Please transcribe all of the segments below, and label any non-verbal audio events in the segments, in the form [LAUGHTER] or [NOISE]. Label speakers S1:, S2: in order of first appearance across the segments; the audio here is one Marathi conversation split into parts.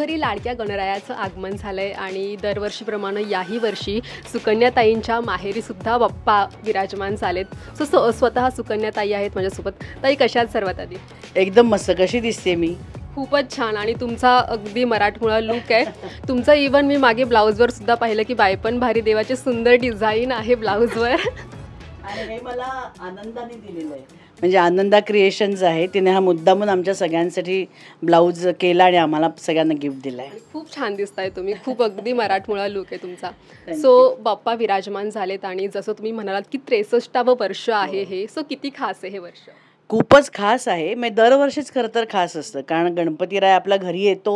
S1: घरोघरी लाडक्या गणरायाचं आगमन झालंय आणि दरवर्षीप्रमाणे याही वर्षी सुकन्याताईंच्या माहेरी सुद्धा बाप्पा विराजमान झालेत. सो स्व- स्वतः सुकन्याताई आहेत माझ्यासोबत. ताई कशात सर्वात आधी?
S2: एकदम मस्त. कशी दिसते मी?
S1: खूपच छान. आणि तुमचा अगदी मराठमोळा लुक आहे. तुमचं इवन मी मागे ब्लाऊजवर सुद्धा पाहिलं की बायपण भारी देवाची सुंदर डिझाईन आहे ब्लाऊजवर.
S2: आणि हे मला आनंदाने दिलेलं आहे. म्हणजे आनंदा क्रिएशन्स आहे. तिने हा मुद्दामून आमच्या सगळ्यांसाठी ब्लाऊज केला आणि आम्हाला सगळ्यांना गिफ्ट दिला आहे
S1: खूप छान दिसताय तुम्ही. खूप अगदी मराठमोळा लुक आहे तुमचा. सो बाप्पा विराजमान झालेत आणि जसं तुम्ही म्हणालात की त्रेसष्टावं वर्ष आहे हे. सो किती खास आहे हे वर्ष?
S2: खूपच खास आहे. म्हणजे दरवर्षीच खरं तर खास असतं. कारण गणपतीराय आपल्या घरी येतो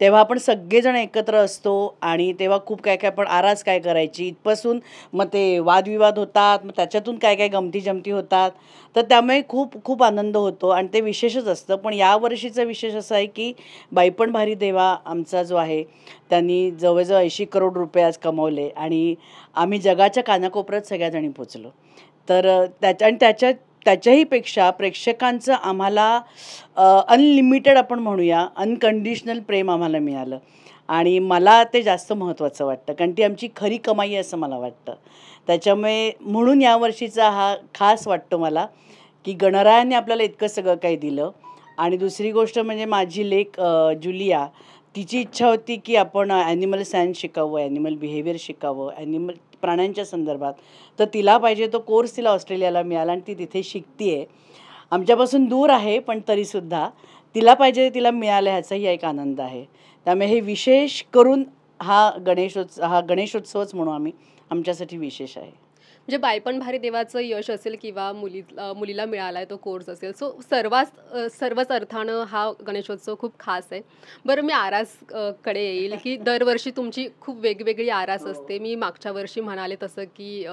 S2: तेव्हा आपण सगळेजण एकत्र असतो आणि तेव्हा खूप काय काय आपण आरास काय करायची. इथपासून मग ते वादविवाद होतात मग त्याच्यातून काय काय गमती जमती होतात. तर त्यामुळे खूप खूप आनंद होतो आणि ते विशेषच असतं. पण यावर्षीचं विशेष असं आहे की बाईपण भारी देवा आमचा जो आहे त्यांनी जवळजवळ ऐंशी करोड रुपये आज कमवले आणि आम्ही जगाच्या कानाकोपऱ्यात सगळ्याजणी पोचलो. तर त्याच्या आणि त्याच्या त्याच्याहीपेक्षा प्रेक्षकांचं आम्हाला अनलिमिटेड आपण म्हणूया अनकंडिशनल प्रेम आम्हाला मिळालं. आणि मला ते जास्त महत्त्वाचं वाटतं कारण ती आमची खरी कमाई असं मला वाटतं. त्याच्यामुळे म्हणून यावर्षीचा हा खास वाटतो मला की गणरायाने आपल्याला इतकं सगळं काही दिलं. आणि दुसरी गोष्ट म्हणजे माझी लेख जुलिया तिची इच्छा होती की आपण ॲनिमल सायन्स शिकावं ॲनिमल बिहेवियर शिकावं ॲनिमल प्राण्यांच्या संदर्भात. तर तिला पाहिजे तो कोर्स तिला ऑस्ट्रेलियाला मिळाला आणि ती तिथे शिकते आहे आमच्यापासून दूर आहे पण तरीसुद्धा तिला पाहिजे तिला मिळालं ह्याचाही एक आनंद आहे. त्यामुळे हे विशेष करून हा गणेशोत्सव हा गणेशोत्सवच म्हणू आम्ही. आमच्यासाठी विशेष आहे.
S1: म्हणजे बायपण भारी देवाचं यश असेल किंवा मुली मुलीला मिळालाय तो कोर्स असेल. सो सर्वात सर्वच अर्थानं हा गणेशोत्सव खूप खास आहे. बरं मी आरासकडे येईल की दरवर्षी तुमची खूप वेगवेगळी आरास असते. मी मागच्या वर्षी म्हणाले तसं की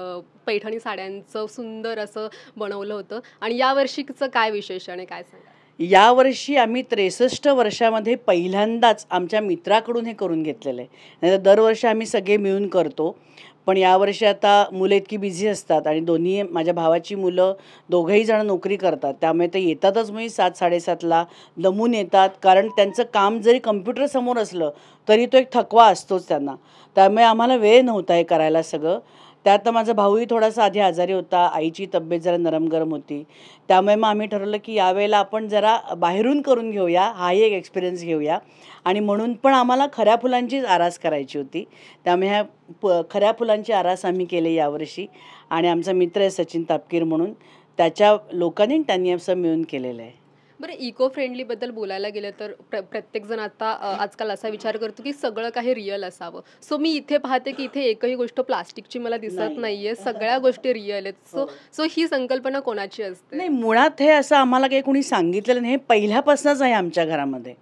S1: पैठणी साड्यांचं सुंदर असं बनवलं होतं. आणि या वर्षीचं काय विशेषण आहे काय सांगा
S2: यावर्षी आम्ही त्रेसष्ट वर्षामध्ये पहिल्यांदाच आमच्या मित्राकडून हे करून घेतलेलं आहे. नाहीतर दरवर्षी आम्ही सगळे मिळून करतो. पण यावर्षी आता मुलं इतकी बिझी असतात आणि दोन्ही माझ्या भावाची मुलं दोघंही जण नोकरी करतात. त्यामुळे ते येतातच मी सात साडेसातला दमून येतात. कारण त्यांचं काम जरी कम्प्युटरसमोर असलं तरी तो एक थकवा असतोच त्यांना. त्यामुळे आम्हाला वेळ नव्हता हे करायला सगळं. त्यात माझा भाऊही थोडासा आधी आजारी होता आईची तब्येत जरा नरम गरम होती. त्यामुळे मग आम्ही ठरवलं की यावेळेला आपण जरा बाहेरून करून घेऊया हाही एक एक्सपिरियन्स घेऊया. आणि म्हणून पण आम्हाला खऱ्या फुलांचीच आरास करायची होती. त्यामुळे ह्या प खऱ्या फुलांची आरास आम्ही केली यावर्षी. आणि आमचा मित्र आहे सचिन तापकीर म्हणून त्याच्या लोकांनी त्यांनी असं मिळून केलेलं आहे.
S1: बरं इको फ्रेंडलीबद्दल बोलायला गेलं तर प्र प्रत्येकजण आता अ, आजकाल असा विचार करतो की सगळं काही रिअल असावं. सो मी इथे पाहते की इथे एकही गोष्ट प्लास्टिकची मला दिसत
S2: नाही.
S1: नाहीये. सगळ्या गोष्टी रिअल आहेत. सो
S2: हो.
S1: सो ही संकल्पना कोणाची असते?
S2: नाही मुळात हे असं आम्हाला काही कोणी सांगितलेलं नाही. हे पहिल्यापासूनच आहे आमच्या घरामध्ये.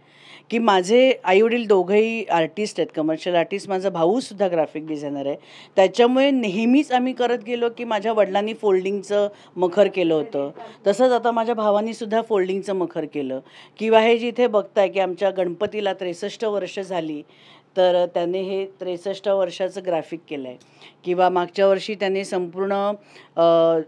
S2: की माझे आईवडील दोघंही आर्टिस्ट आहेत कमर्शियल आर्टिस्ट माझा भाऊसुद्धा ग्राफिक डिझायनर आहे. त्याच्यामुळे नेहमीच आम्ही करत गेलो की माझ्या वडिलांनी फोल्डिंगचं मखर केलं होतं. तसंच आता माझ्या भावानीसुद्धा फोल्डिंगचं मखर केलं. किंवा हे जिथे बघताय की आमच्या गणपतीला त्रेसष्ट वर्ष झाली तर त्याने हे त्रेसष्ट वर्षाचं ग्राफिक केलं आहे किंवा मागच्या वर्षी त्याने संपूर्ण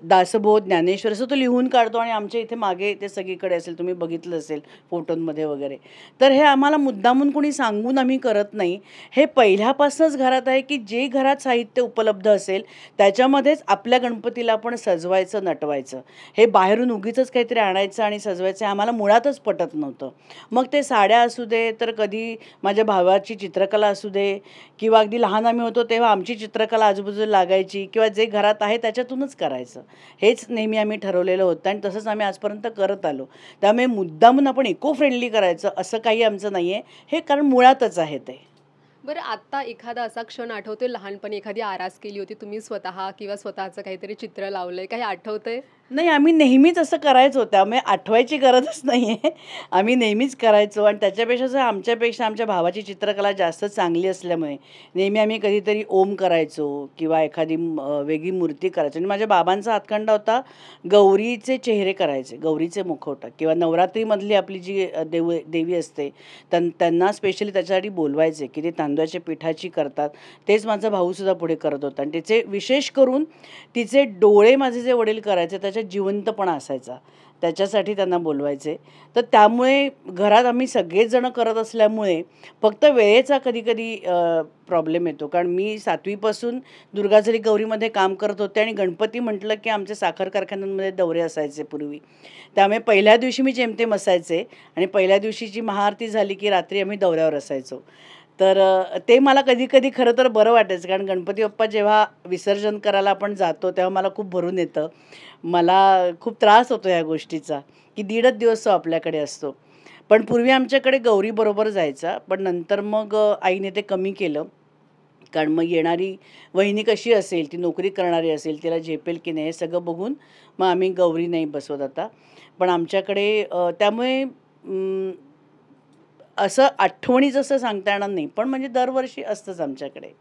S2: दासबोध ज्ञानेश्वर असं तो लिहून काढतो आणि आमच्या इथे मागे ते सगळीकडे असेल तुम्ही बघितलं असेल फोटोंमध्ये वगैरे. तर हे आम्हाला मुद्दामून कोणी सांगून आम्ही करत नाही. हे पहिल्यापासूनच घरात आहे की जे घरात साहित्य उपलब्ध असेल त्याच्यामध्येच आपल्या गणपतीला आपण सजवायचं नटवायचं. हे बाहेरून उगीचंच काहीतरी आणायचं आणि सजवायचं आम्हाला मुळातच पटत नव्हतं. मग ते साड्या असू दे तर कधी माझ्या भावाची चित्रकला असू दे किंवा अगदी लहान आम्ही होतो तेव्हा आमची चित्रकला आजूबाजूला लागायची किंवा जे घरात आहे त्याच्यातूनच करायचं. हेच नेहमी आम्ही ठरवलेलं होतं आणि तसंच आम्ही आजपर्यंत करत आलो. त्यामुळे मुद्दामून आपण इको फ्रेंडली करायचं असं काही आमचं नाही आहे हे कारण मुळातच आहे ते.
S1: बरं आता एखादा असा क्षण आठवतोय? लहानपणी एखादी आरास केली होती तुम्ही स्वतः किंवा स्वतःचं काहीतरी चित्र लावलंय काही आठवतंय?
S2: नाही आम्ही नेहमीच असं करायचो. त्यामुळे आठवायची गरजच नाही आहे आम्ही नेहमीच करायचो आणि त्याच्यापेक्षा असं आमच्यापेक्षा आमच्या भावाची चित्रकला जास्त चांगली असल्यामुळे नेहमी आम्ही कधीतरी ओम करायचो किंवा एखादी वेगळी मूर्ती करायचो. आणि माझ्या बाबांचा हातखंडा होता गौरीचे चेहरे करायचे गौरीचे मुखवटा किंवा नवरात्रीमधली आपली जी देव देवी असते त्यां त्यांना स्पेशली त्याच्यासाठी बोलवायचे की ते तांदळाच्या पिठाची करतात. तेच माझा भाऊसुद्धा पुढे करत होता. आणि त्याचे विशेष करून तिचे डोळे माझे जे वडील करायचे त्याच्यात जिवंतपणा असायचा. त्याच्यासाठी त्यांना बोलवायचे. तर त्यामुळे घरात आम्ही सगळेजणं करत असल्यामुळे फक्त वेळेचा कधी कधी प्रॉब्लेम येतो. कारण मी सातवीपासून दुर्गाझरी गौरीमध्ये काम करत होते आणि गणपती म्हटलं की आमचे साखर कारखान्यांमध्ये दौरे असायचे पूर्वी. त्यामुळे पहिल्या दिवशी मी जेमतेम असायचे आणि पहिल्या दिवशीची महाआरती झाली की रात्री आम्ही दौऱ्यावर असायचो. तर ते मला कधी कधी खरं तर बरं वाटायचं. कारण गणपती बाप्पा जेव्हा विसर्जन करायला आपण जातो तेव्हा मला खूप भरून येतं. मला खूप त्रास होतो ह्या गोष्टीचा की दीडच दिवस तो आपल्याकडे असतो. पण पूर्वी आमच्याकडे गौरीबरोबर जायचा पण नंतर मग आईने ते कमी केलं. कारण मग येणारी वहिनी कशी असेल ती नोकरी करणारी असेल तिला झेपेल की नाही हे सगळं बघून मग आम्ही गौरी नाही बसवत आता. पण आमच्याकडे त्यामुळे असं आठवणी जसं सांगता येणार नाही पण म्हणजे दरवर्षी असतंच आमच्याकडे.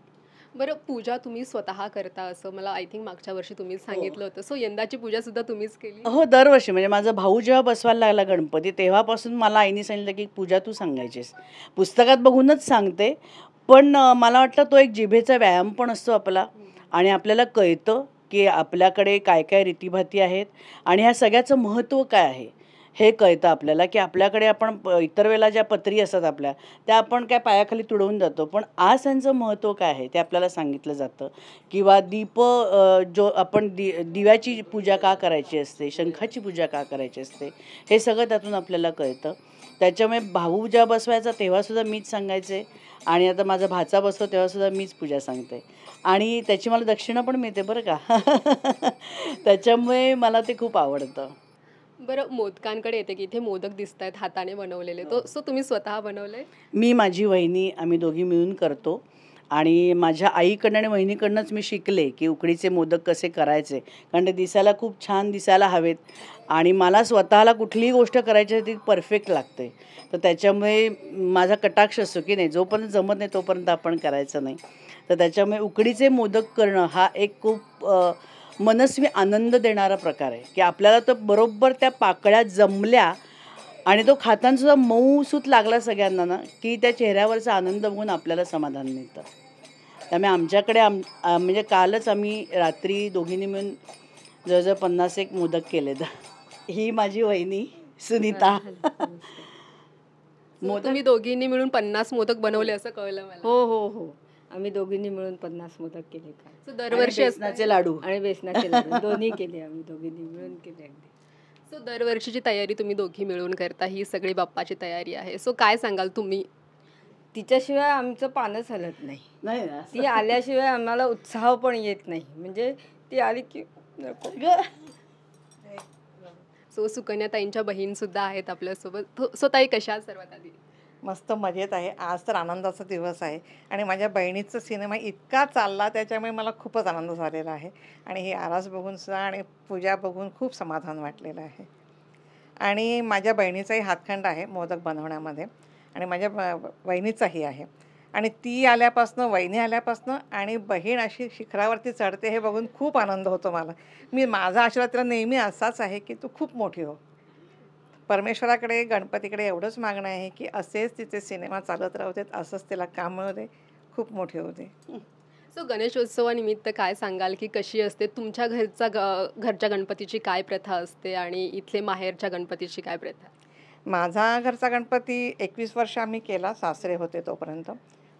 S1: बरं पूजा तुम्ही स्वतः करता असं मला आय थिंक मागच्या वर्षी तुम्हीच सांगितलं होतं. सो यंदाची पूजा सुद्धा तुम्हीच केली?
S2: हो दरवर्षी. म्हणजे माझा भाऊ जेव्हा बसवायला लागला गणपती तेव्हापासून मला आईने सांगितलं की पूजा तू सांगायचीस. पुस्तकात बघूनच सांगते पण मला वाटतं तो एक जिभेचा व्यायाम पण असतो आपला आणि आपल्याला कळतं की आपल्याकडे काय काय रीतीभाती आहेत आणि ह्या सगळ्याचं महत्त्व काय आहे. हे कळतं आपल्याला की आपल्याकडे आपण इतर वेळेला ज्या पत्री असतात आपल्या त्या आपण काय पायाखाली तुडवून जातो. पण आज त्यांचं महत्त्व काय आहे? ते आपल्याला सांगितलं जातं. किंवा दीप जो आपण दि दिव्याची पूजा का करायची असते? शंखाची पूजा का करायची असते? हे सगळं त्यातून आपल्याला कळतं. त्याच्यामुळे भाऊ ज्या बसवायचा तेव्हासुद्धा मीच सांगायचे. आणि आता माझा भाचा बसतो तेव्हासुद्धा मीच पूजा सांगते. आणि त्याची मला दक्षिणा पण मिळते बरं का. [LAUGHS] त्याच्यामुळे मला ते खूप आवडतं.
S1: बरं मोदकांकडे येते की इथे मोदक दिसत आहेत हाताने बनवलेले. तो सो तुम्ही स्वतः बनवले
S2: मी माझी वहिनी आम्ही दोघी मिळून करतो. आणि माझ्या आईकडनं आणि वहिनीकडनंच मी शिकले की उकडीचे मोदक कसे करायचे. कारण ते दिसायला खूप छान दिसायला हवेत. आणि मला स्वतःला कुठलीही गोष्ट करायची ती परफेक्ट लागते. तर त्याच्यामुळे माझा कटाक्ष असतो की नाही जोपर्यंत जमत नाही तोपर्यंत आपण करायचं नाही. तर त्याच्यामुळे उकडीचे मोदक करणं हा एक खूप मनस्वी आनंद देणारा प्रकार आहे. की आपल्याला तो बरोबर त्या पाकळ्या जमल्या आणि तो खाताना सुद्धा मऊ सूत लागला सगळ्यांना ना की त्या चेहऱ्यावरचा आनंद बघून आपल्याला समाधान मिळतं. त्यामुळे आमच्याकडे आम म्हणजे कालच आम्ही रात्री दोघींनी मिळून जवळजवळ पन्नास एक मोदक केलेत ही माझी वहिनी सुनीता. [LAUGHS]
S1: So तुम्ही दोघींनी मिळून पन्नास मोदक बनवले असं कळलं मला.
S3: हो हो हो. आम्ही दोघींनी मिळून पन्नास मोदक केले
S1: सो दरवर्षी
S2: बेसनाचे लाडू.
S3: आणि बेसनाचे लाडू. [LAUGHS] दोन्ही केले आम्ही दोघींनी मिळून केले अगदी.
S1: सो दरवर्षीची तयारी तुम्ही दोघी मिळून करता ही सगळी बाप्पाची तयारी आहे. सो काय सांगाल तुम्ही?
S3: तिच्याशिवाय आमचं पानच हलत नाही. ती आल्याशिवाय आम्हाला उत्साह पण येत नाही. म्हणजे ती आली की
S1: सो सुकन्या ताईंच्या बहीण सुद्धा आहेत आपल्यासोबत. सो ताई कशा सर्वात आधी?
S4: मस्त मजेत आहे. आज तर आनंदाचा दिवस आहे. आणि माझ्या बहिणीचा सिनेमा इतका चालला त्याच्यामुळे मला खूपच आनंद झालेला आहे. आणि ही आरास बघून सुद्धा आणि पूजा बघून खूप समाधान वाटलेलं आहे. आणि माझ्या बहिणीचाही हातखंड आहे मोदक बनवण्यामध्ये. आणि माझ्या वहिनीचाही बहिणीचाही आहे. आणि ती आल्यापासनं वहिनी आल्यापासनं आणि बहीण अशी शिखरावरती चढते हे बघून खूप आनंद होतो मला. मी माझा आशीर्वाद तिला नेहमी असाच आहे की तू खूप मोठी हो. परमेश्वराकडे गणपतीकडे एवढंच मागणं आहे की असेच तिचे सिनेमा चालत राहू देत असंच तिला काम दे खूप मोठे दे.
S1: सो गणेशोत्सवानिमित्त काय सांगाल की कशी असते? तुमच्या घरचा ग घरच्या गणपतीची काय प्रथा असते आणि इथले माहेरच्या गणपतीची काय प्रथा?
S4: माझा घरचा गणपती एकवीस वर्ष आम्ही केला सासरे होते तोपर्यंत.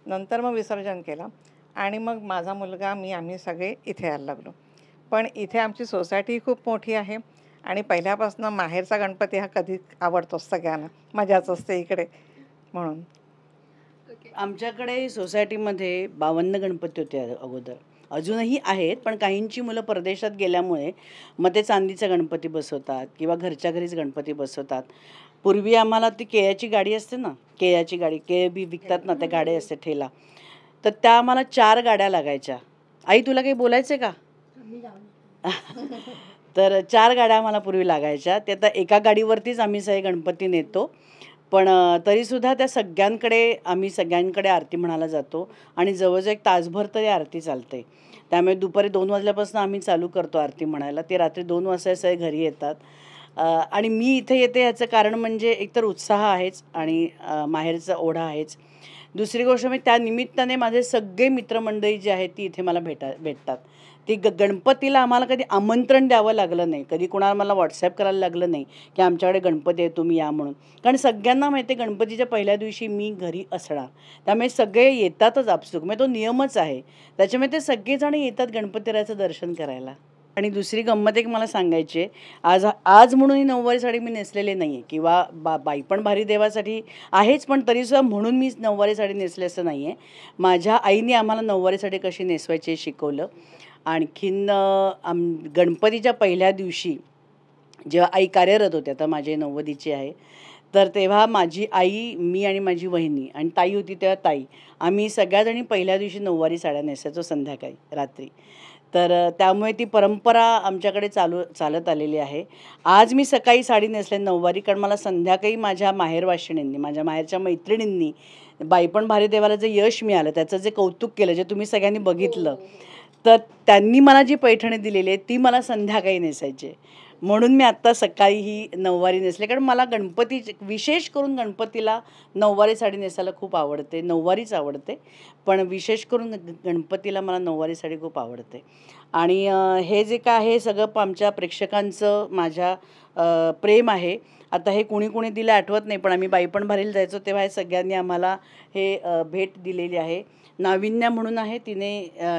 S4: नंतर मग विसर्जन केला आणि मग माझा मुलगा मी आम्ही सगळे इथे यायला लागलो. पण इथे आमची सोसायटी खूप मोठी आहे. आणि पहिल्यापासून माहेरचा गणपती हा कधी आवडतोच सगळ्यांना. मजाच असते इकडे म्हणून.
S2: आमच्याकडे सोसायटीमध्ये बावन्न गणपती होते अगोदर. अजूनही आहेत पण काहींची मुलं परदेशात गेल्यामुळे मग ते चांदीचा गणपती बसवतात किंवा घरच्या घरीच गणपती बसवतात. पूर्वी आम्हाला ती केळ्याची गाडी असते ना केळ्याची गाडी केळ बी विकतात ना त्या गाड्या असते ठेला. तर त्या आम्हाला चार गाड्या लागायच्या. आई तुला काही बोलायचं का? [LAUGHS] तर चार गाड्या आम्हाला पूर्वी लागायच्या. ते आता एका गाडीवरतीच आम्ही सगळे गणपती नेतो. पण तरीसुद्धा त्या सगळ्यांकडे आम्ही सगळ्यांकडे आरती म्हणायला जातो आणि जवळजवळ एक तासभर तरी आरती चालते. त्यामुळे दुपारी दोन वाजल्यापासून आम्ही चालू करतो आरती म्हणायला. ते रात्री दोन वाजता सगळे घरी येतात. आणि मी इथे येते ह्याचं कारण म्हणजे एकतर उत्साह आहेच आणि माहेरचा ओढा आहेच. दुसरी गोष्ट म्हणजे त्या निमित्ताने माझे सगळे मित्रमंडळी जे आहेत ती इथे मला भेटा भेटतात. ती ग गणपतीला आम्हाला कधी आमंत्रण द्यावं लागलं नाही. कधी कोणाला मला व्हॉट्सॲप करायला लागलं नाही की आमच्याकडे गणपती आहे तुम्ही या म्हणून. कारण सगळ्यांना माहिती आहे गणपतीच्या पहिल्या दिवशी मी घरी असणार. त्यामुळे सगळे येतातच आपसुक. म्हणजे तो नियमच आहे. त्याच्यामुळे ते सगळेजण येतात गणपतीरायाचं दर्शन करायला. आणि दुसरी गंमत एक मला सांगायची आहे. आज आज म्हणून ही नऊवारी साडी मी नेसलेली नाही आहे किंवा बा बाई पण भारी देवासाठी आहेच पण तरीसुद्धा म्हणून मी नऊवारी साडी नेसले असं नाही आहे माझ्या आईने आम्हाला नऊवारी साडी कशी नेसवायची हे शिकवलं. आणखीन आम गणपतीच्या पहिल्या दिवशी जेव्हा आई कार्यरत होत्या तर माझे नव्वदीची आहे तर तेव्हा माझी आई मी आणि माझी वहिनी आणि ताई होती तेव्हा ताई आम्ही सगळ्याजणी पहिल्या दिवशी नऊवारी साड्या नेसायचो संध्याकाळी रात्री. तर त्यामुळे ती परंपरा आमच्याकडे चालू चालत आलेली आहे. आज मी सकाळी साडी नेसले नऊवारी कारण मला संध्याकाळी माझ्या माहेरवाशिणींनी माझ्या माहेरच्या मैत्रिणींनी बाईपण भारी देवाला जे यश मिळालं त्याचं जे कौतुक केलं जे तुम्ही सगळ्यांनी बघितलं तर त्यांनी मला जी पैठणी दिलेली आहे ती मला संध्याकाळी नेसायची आहे. म्हणून मी आत्ता सकाळी ही नऊवारी नेसले कारण मला गणपती विशेष करून गणपतीला नऊवारी साडी नेसायला खूप आवडते नऊवारीच आवडते. पण विशेष करून गणपतीला मला नऊवारी साडी खूप आवडते. आणि हे जे काय आहे सगळं आमच्या प्रेक्षकांचं माझ्या प्रेम आहे. आता हे कुणी कुणी दिलं आठवत नाही पण आम्ही बाईपण भारीला जायचो तेव्हा हे सगळ्यांनी आम्हाला हे भेट दिलेली आहे. नाविन्या म्हणून आहे तिने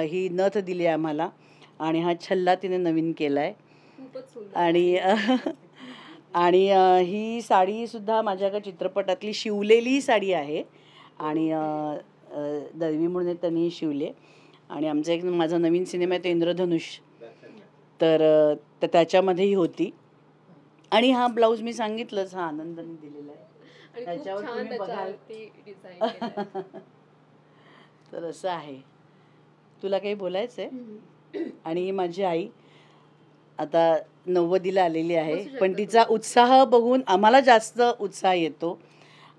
S2: ही नथ दिली आहे आम्हाला आणि हा छल्ला तिने नवीन केला आहे आणि [LAUGHS] आणि ही साडीसुद्धा माझ्याकडे चित्रपटातली शिवलेली साडी आहे. आणि दळवी म्हणून त्यांनी शिवले आणि आमचा एक माझा नवीन सिनेमा आहे तो इंद्रधनुष. तर अ, तर त्याच्यामध्ये ही होती. आणि हा ब्लाऊज मी सांगितलंच हा आनंदाने दिलेला आहे. त्याच्यावर तुम्ही बघाल. [LAUGHS] तर असं आहे. तुला काही बोलायचं आहे आणि ही माझी आई आता नव्वदीला आलेली आहे. पण तिचा उत्साह बघून आम्हाला जास्त उत्साह येतो.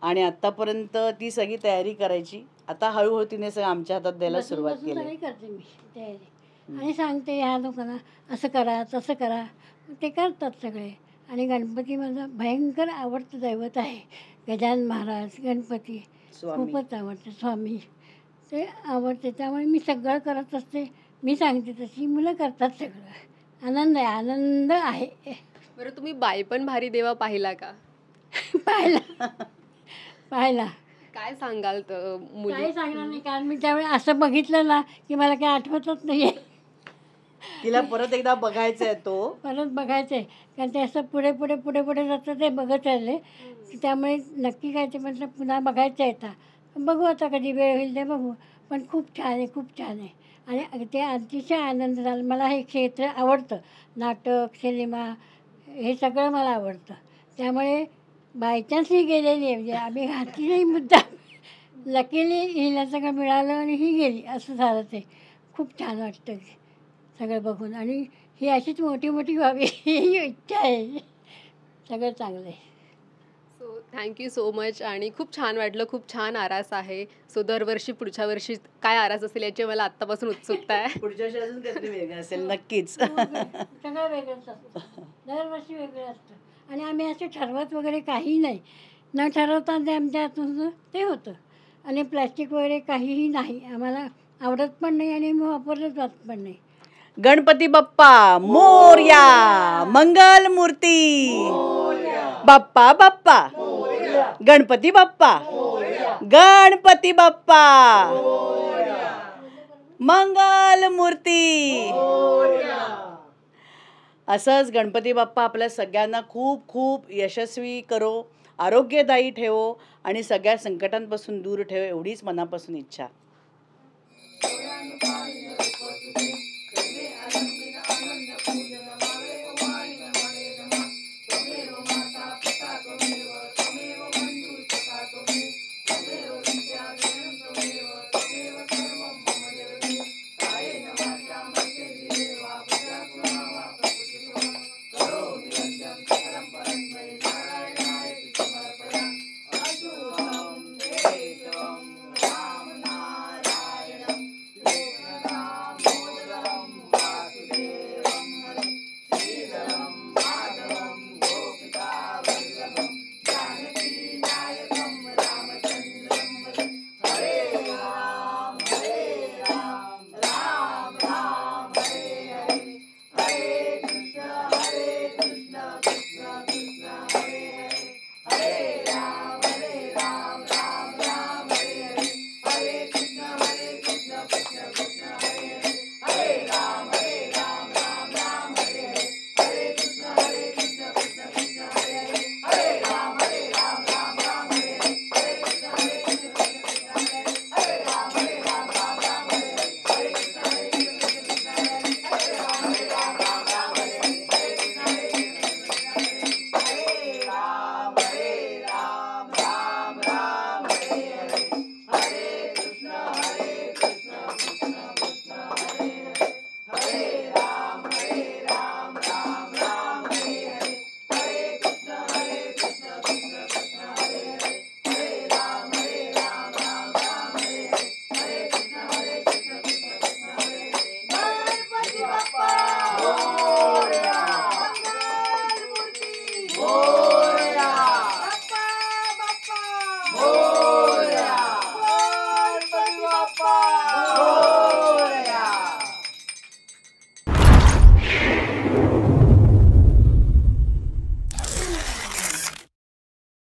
S2: आणि आतापर्यंत ती सगळी तयारी करायची. आता हळूहळू तिने सगळं आमच्या हातात द्यायला सुरुवात केली.
S5: करते मी तयारी. आणि सांगते ह्या लोकांना असं करा तसं करा. ते करतात सगळे. आणि गणपती माझा भयंकर आवडतं दैवत आहे. गजानन महाराज गणपती. खूपच आवडते. स्वामी. ते आवडते. त्यामुळे मी सगळं करत असते. मी सांगते तशी. मुलं करतात सगळं. आनंद आहे. आनंद आहे.
S1: बरं तुम्ही बाई पण भारी देवा पाहिला का? [LAUGHS]
S5: पाहिला. पाहिला.
S1: काय सांगाल तर मुली?
S5: काही सांगणार नाही. कारण मी त्यावेळी असं बघितलं ना की मला काही आठवतच नाही आहे
S2: तिला परत एकदा बघायचा आहे तो. [LAUGHS]
S5: परत बघायचं आहे. कारण ते असं पुढे पुढे पुढे पुढे जातं ते बघत राहिले. त्यामुळे नक्की काय ते म्हटलं पुन्हा बघायचं आहे आता. बघू आता कधी वेळ होईल ते बघू. पण खूप छान आहे खूप छान आहे. आणि ते अतिशय आनंद झाला. मला हे क्षेत्र आवडतं. नाटक सिनेमा हे सगळं मला आवडतं. त्यामुळे बायचान्सही गेलेली आहे. म्हणजे आम्ही घातली नाही मुद्दा लकीली हिला सगळं मिळालं आणि ही गेली. असं झालं ते. खूप छान वाटतं सगळं बघून. आणि ही अशीच मोठी मोठी व्हावी [LAUGHS] ही इच्छा आहे. सगळं चांगलं आहे.
S1: थँक्यू सो मच आणि खूप छान वाटलं खूप छान आरास आहे. सो दरवर्षी पुढच्या वर्षी काय आरास असेल याची मला आत्तापासून उत्सुकता आहे. [LAUGHS]
S2: पुढच्या वर्षी अजून काहीतरी वेगळं असेल नक्कीच.
S5: सगळं वेगळंच असतं. दरवर्षी वेगळं असतं. आणि आम्ही असे ठरवत वगैरे काही नाही. न ठरवता ते आमच्या हातून ते होतं. आणि प्लॅस्टिक वगैरे काहीही नाही. आम्हाला आवडत पण नाही आणि मी वापरलं जात पण नाही.
S2: गणपती बाप्पा मोर्या मंगल मूर्ती बाप्पा बाप्पा. गणपती बाप्पा. गणपती बाप्पा. मंगल मूर्ती. असंच गणपती बाप्पा आपल्या सगळ्यांना खूप खूप यशस्वी करो आरोग्यदायी ठेवो आणि सगळ्या संकटांपासून दूर ठेवो एवढीच मनापासून इच्छा.